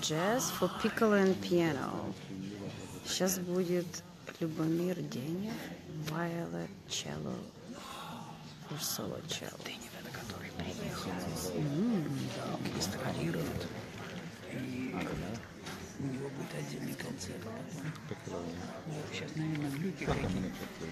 Jazz for Piccolo and Piano. Сейчас будет Любомир Денев, Violet Cello for Solo Cello. Денег, который приехал, да, гастролирует. И у него будет отдельный концерт потом. Сейчас, наверное, глюки какие-то.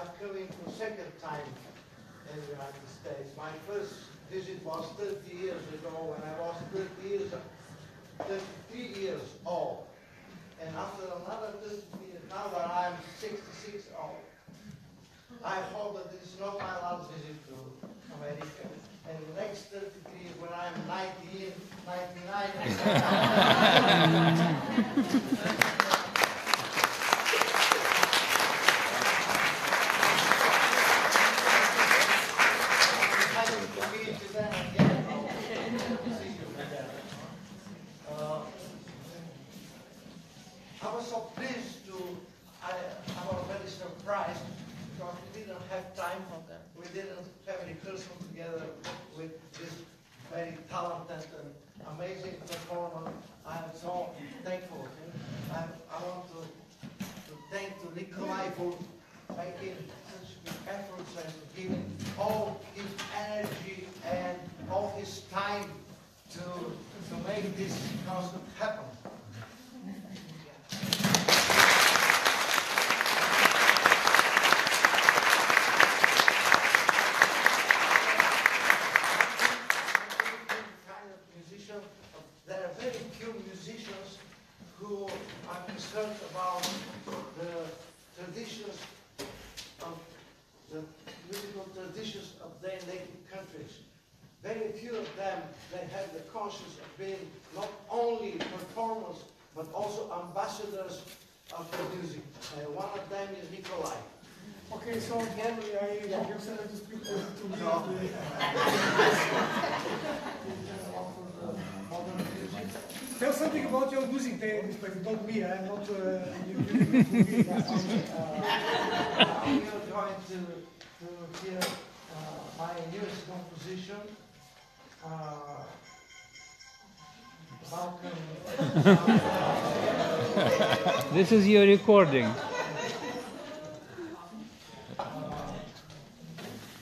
I'm coming for second time in the United States. My first visit was 30 years ago when I was 30 years, 33 years old. And after another 30 years, now that I'm 66 old, I hope that this is not my last visit to America. And the next 33 years, when I'm 90, 99, happy to meet you then again. See you again. Uh, I was so pleased to, I, I was very surprised because we didn't have time for that. We didn't have rehearsal together with this very talented and amazing performer. I am so thankful. I, I want to, to thank to Nickolai for making such big efforts and giving all his energy and all his time to, to make this concert happen. kind of musician. There are very few musicians who are concerned about the traditions of the musical traditions of their native countries. Very few of them they have the conscience of being not only performers but also ambassadors of the music. Uh, one of them is Nickolai. Okay, so again, I you said to speak to to me. No. Tell something about your music, they, not me, I'm not, uh, you, you, you, Uh, we are going to, to hear uh, my newest composition. Uh, this is your recording.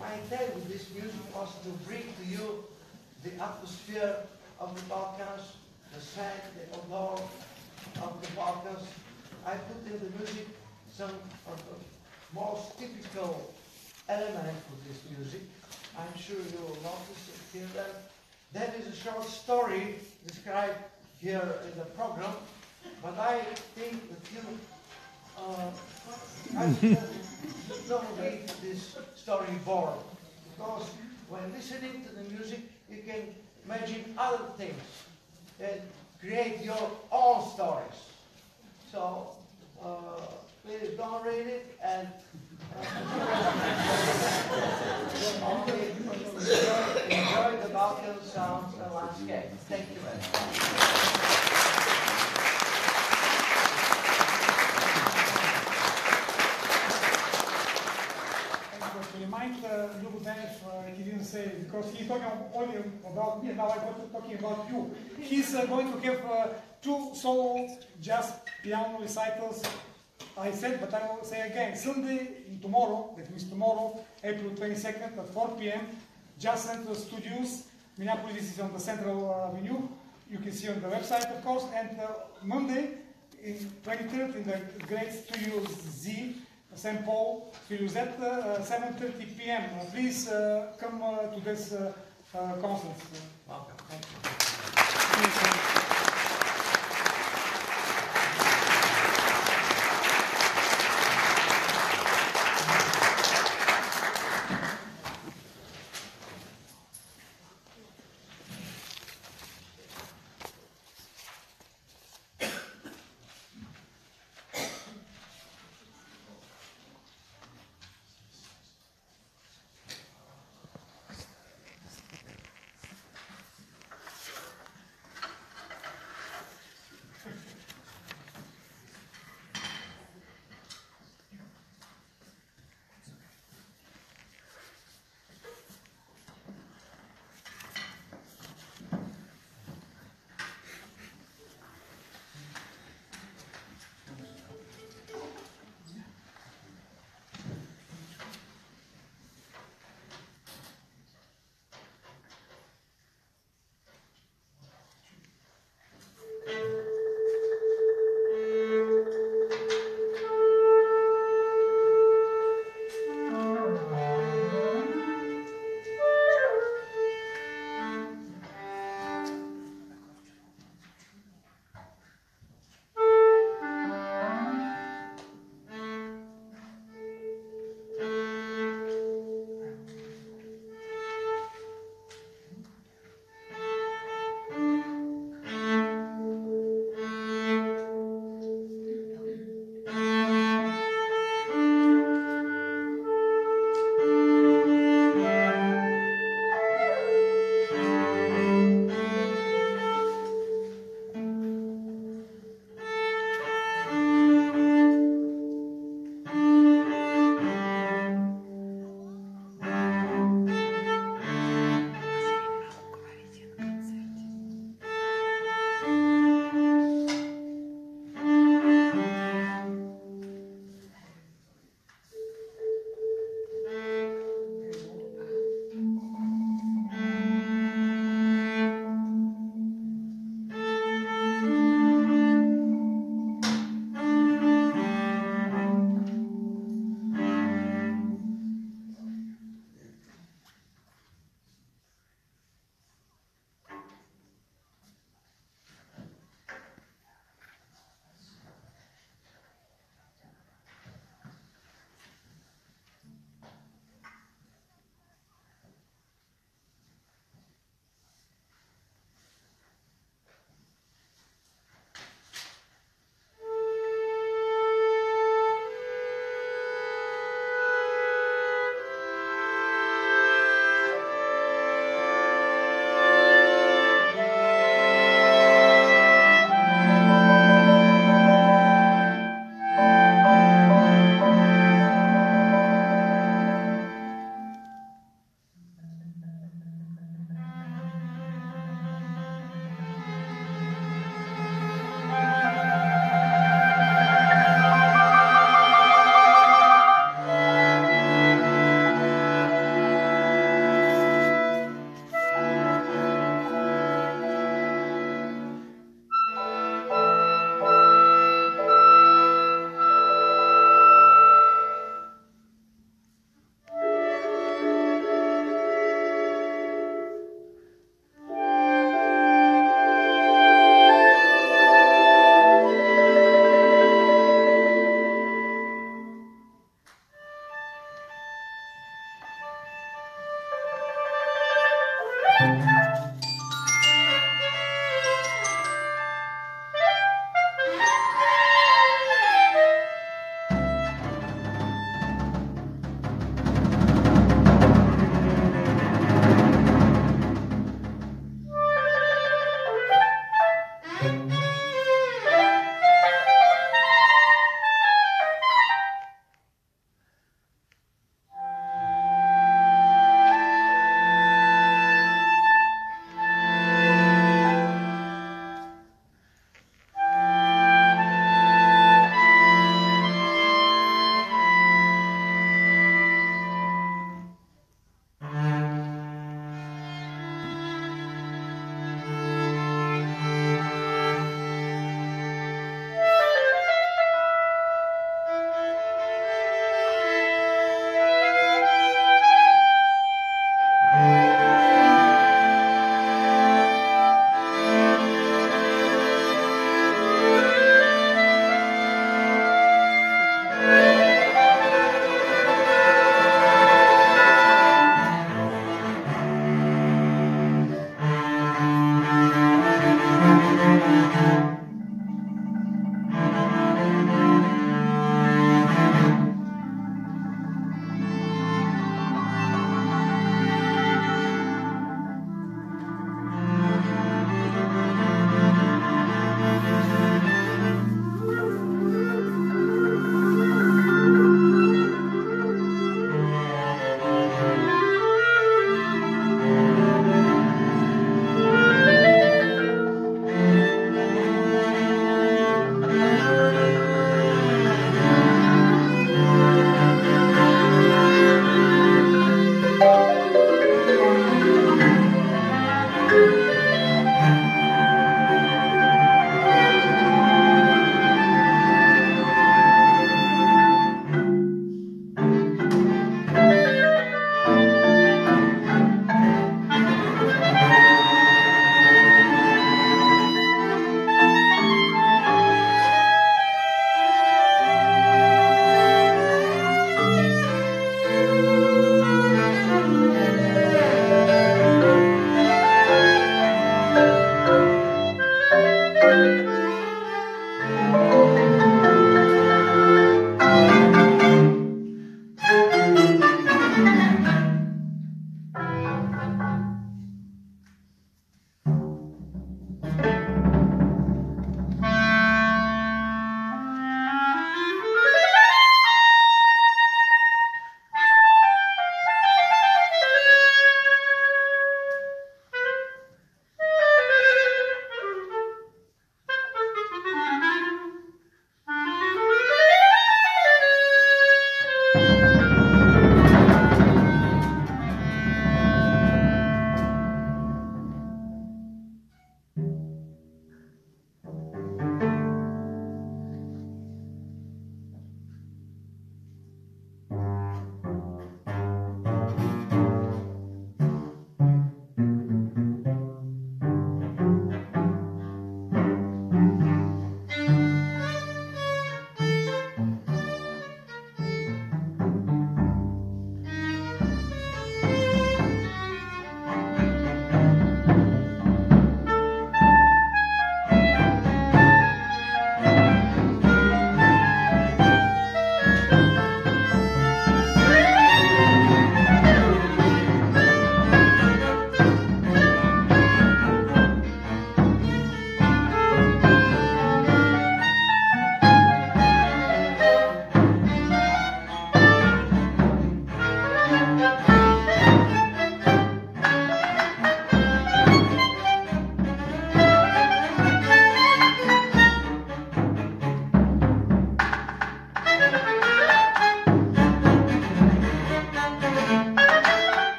My with this music was to bring to you the atmosphere of the Balkans, the scent, the odor of the Balkans. I put in the music some of the most typical elements of this music. I'm sure you will notice hear them. That is a short story described here in the program, but I think that you uh, don't read this storyboard because when listening to the music, you can imagine other things and create your own stories. So uh, please don't read it and enjoy, the Balkan sounds and. Thank you very much. To remind uh, Lubu Danish, uh, he didn't say, because he's talking only about me, now I'm talking about you. He's uh, going to have uh, two solo jazz piano recitals. I said, but I will say again, Sunday and tomorrow, that means tomorrow, April 22nd at 4 p.m., Just Jazz Central Studios, Minneapolis is on the Central Avenue. You can see on the website, of course, and uh, Monday, in 23rd, in the Great Studio Z, St. Paul, Studio Z, uh, 7.30 p.m. Uh, please uh, come uh, to this uh, uh, concert. Welcome. Thank you.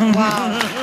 哇。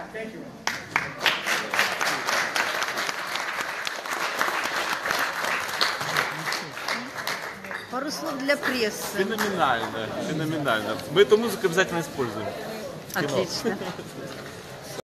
time. Thank you. Пару слов для прессы. Феноменально, феноменально. Мы эту музыку обязательно используем. Отлично.